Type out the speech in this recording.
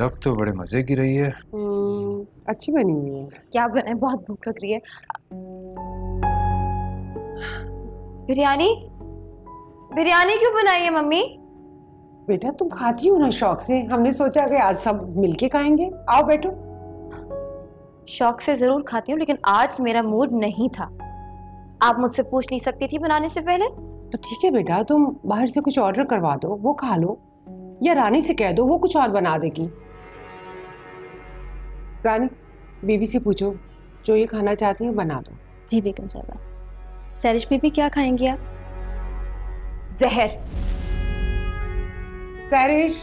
लग तो बड़े मज़े की रही है। हम्म, अच्छी बनी हुई है। क्या बनाए? बहुत भूख लग रही है। बिरयानी? बिरयानी क्यों बनाई है मम्मी? बेटा तुम खाती हो ना शौक से? हमने सोचा कि आज सब मिलके खाएँगे। आओ बैठो। शौक से ज़रूर खाती हूँ लेकिन आज मेरा मूड नहीं था। आप मुझसे पूछ नहीं सकती थी बनाने से पहले। तो ठीक है बेटा तुम बाहर से कुछ ऑर्डर करवा दो वो खा लो। या रानी से कह दो वो कुछ और बना देगी। रानी बीबी से पूछो जो ये खाना चाहती है बना दो। जी बेगम साहबा सैरिश बेबी क्या खाएँगी आप? जहर। सैरिश